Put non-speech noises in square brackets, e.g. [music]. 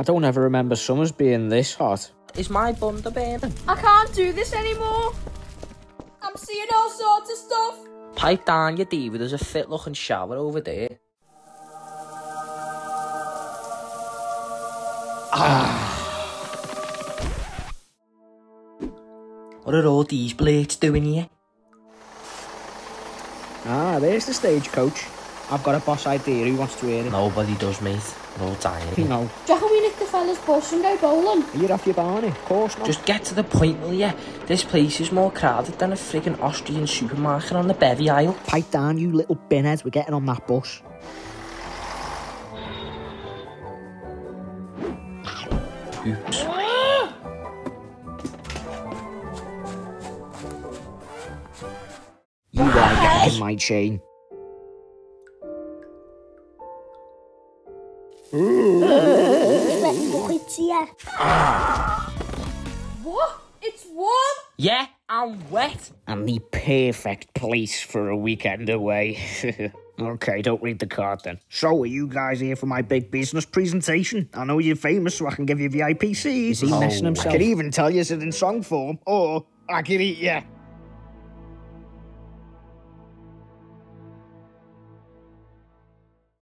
I don't ever remember summers being this hot. Is my bunda burning? I can't do this anymore. I'm seeing all sorts of stuff. Pipe down your diva, there's a fit looking shower over there. Ah. What are all these blades doing here? Ah, there's the stagecoach. I've got a boss idea who wants to hear it. Nobody does, mate. We're all tired. You know, Do you reckon we nick the fella's bus and go bowling? you're off your barney. Eh? Of course not. Just get to the point, will ya? This place is more crowded than a friggin' Austrian supermarket on the Bevy aisle. pipe down, you little binheads. We're getting on that bus. Oops. You are yanking my chain. [laughs] What? It's warm? Yeah, I'm wet. And the perfect place for a weekend away. [laughs] okay, don't read the card then. So, are you guys here for my big business presentation? I know you're famous, so I can give you VIP seats. Is he No messing oh, himself? I could even tell you it in song form, or I could eat you.